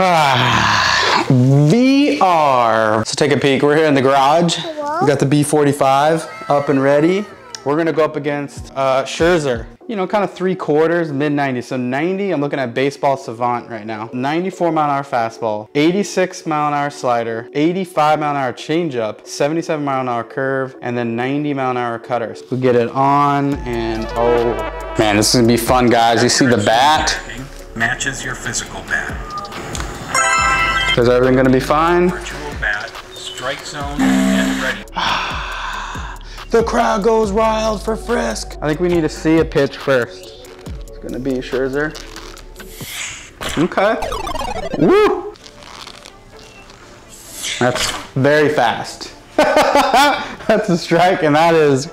VR. So take a peek. We're here in the garage. We got the B45 up and ready. We're gonna go up against uh, Scherzer. You know, kind of three quarters, mid 90s. So 90, I'm looking at baseball savant right now. 94 mile an hour fastball, 86 mile an hour slider, 85 mile an hour changeup, 77 mile an hour curve, and then 90 mile an hour cutters. We get it on and oh, man, this is gonna be fun, guys. You see the bat? Matches your physical bat. Is everything gonna be fine? Virtual bat, strike zone, and ready. The crowd goes wild for Frisk. I think we need to see a pitch first. It's gonna be Scherzer. Okay. Woo! That's very fast. That's a strike, and that is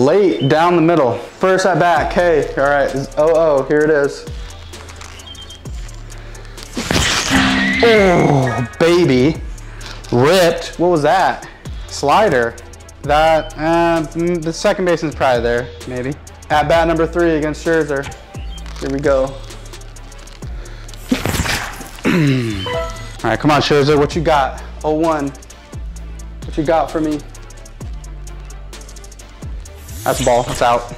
Late down the middle. First at bat, Hey, All right. Oh oh, here it is. Oh, baby. Ripped. What was that? Slider. That, uh, mm, the second baseman's probably there, maybe. At bat number three against Scherzer. Here we go. All right, come on, Scherzer. What you got? 0-1. What you got for me? That's a ball. That's out.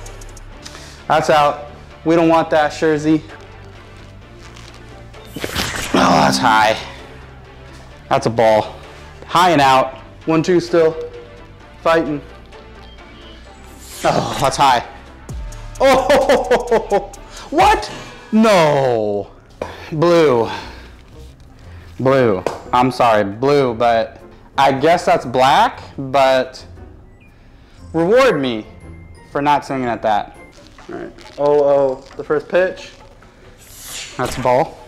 That's out. We don't want that, Scherzy. Oh, that's high. That's a ball. High and out. One, two still. Fighting. Oh, that's high. Oh, what? No. Blue. Blue. I'm sorry, blue, but I guess that's black, but reward me for not swinging at that. All right. Oh, oh, the first pitch. That's a ball.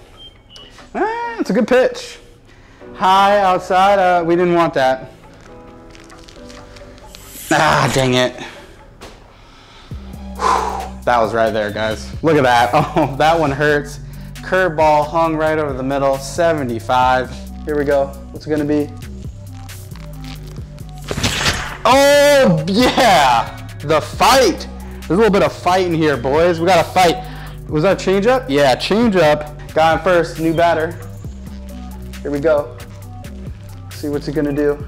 Ah, it's a good pitch. High outside. Uh, we didn't want that. Ah, dang it. Whew, that was right there, guys. Look at that. Oh, that one hurts. Curveball hung right over the middle. 75. Here we go. What's it gonna be? Oh, yeah. The fight. There's a little bit of fight in here, boys. We got to fight. Was that change up? Yeah, change up. Guy first, new batter. Here we go. See what's he gonna do.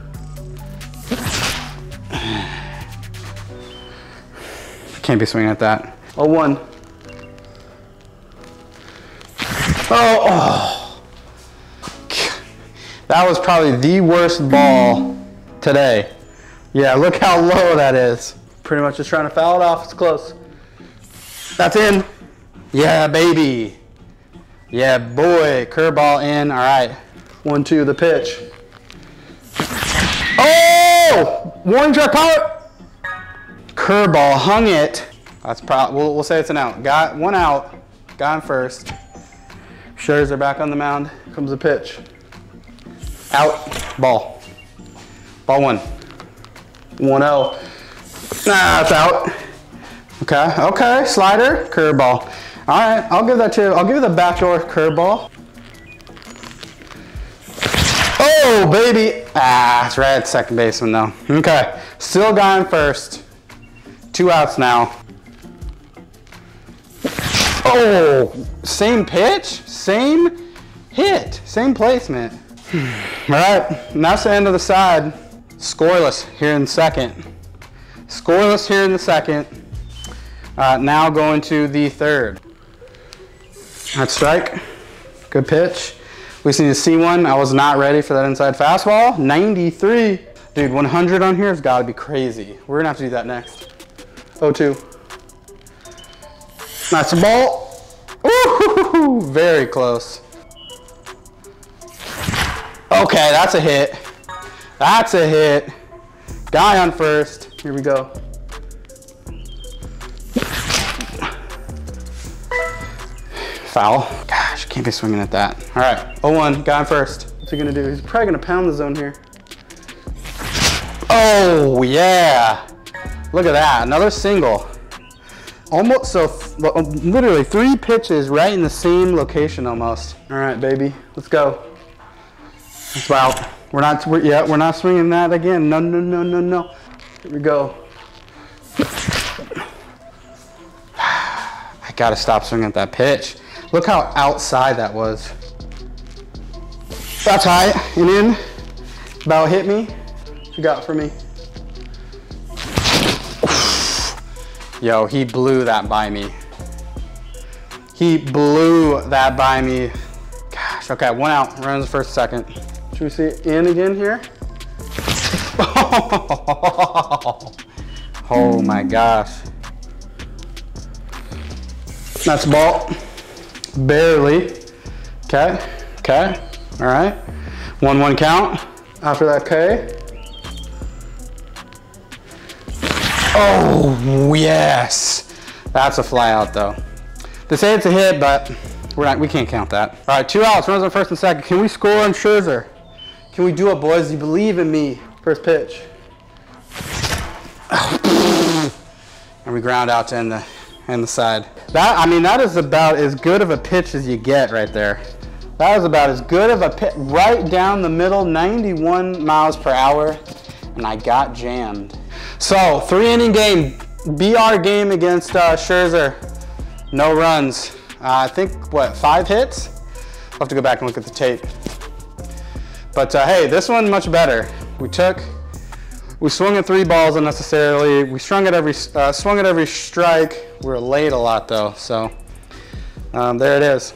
Can't be swinging at that. Oh, one. Oh, oh. That was probably the worst ball today. Yeah, look how low that is. Pretty much just trying to foul it off. It's close. That's in. Yeah, baby. Yeah, boy. Curveball in. All right. One, two, the pitch. Oh! Warning track power. Curveball hung it. That's probably, we'll, we'll say it's an out. Got one out. Him first. Scherzer back on the mound. Comes the pitch. Out. Ball. Ball one. 1 0. Nah, it's out. Okay, okay. Slider, curveball. All right, I'll give that to. I'll give you the backdoor curveball. Oh, baby. Ah, it's right at second baseman, though. Okay, still going first. Two outs now. Oh, same pitch, same hit, same placement. All right, and that's the end of the side. Scoreless here in second. Scoreless here in the second. Uh, now going to the third. That strike. Good pitch. We just need to see one. I was not ready for that inside fastball. 93. Dude, 100 on here has got to be crazy. We're going to have to do that next. 0-2. That's a ball. Ooh, very close. Okay, that's a hit. That's a hit. Guy on first. Here we go. Foul. Gosh, can't be swinging at that. All right, 0-1, guy first. What's he gonna do? He's probably gonna pound the zone here. Oh, yeah. Look at that, another single. Almost, so um, literally three pitches right in the same location almost. All right, baby, let's go. It's out. We're not, we're, yeah, we're not swinging that again. No, no, no, no, no. Here we go. I gotta stop swinging at that pitch. Look how outside that was. That's high and in. About hit me. What you got for me? Yo, he blew that by me. He blew that by me. Gosh, okay, one out. Runs first second. Should we see it in again here? oh my gosh. That's a ball. Barely. Okay, okay, all right. One, one count. After that K. Oh, yes. That's a fly out though. They say it's a hit, but we're not, we can't count that. All right, two outs, runners on first and second. Can we score on Scherzer? Can we do it, boys? You believe in me. First pitch. and we ground out to end the, end the side. That, I mean, that is about as good of a pitch as you get right there. That is about as good of a pitch, right down the middle, 91 miles per hour, and I got jammed. So, three inning game, VR game against uh, Scherzer. No runs. Uh, I think, what, five hits? I'll have to go back and look at the tape. But uh, hey, this one much better. We took, we swung at three balls unnecessarily. We swung at every, uh, swung at every strike. We were late a lot though, so um, there it is.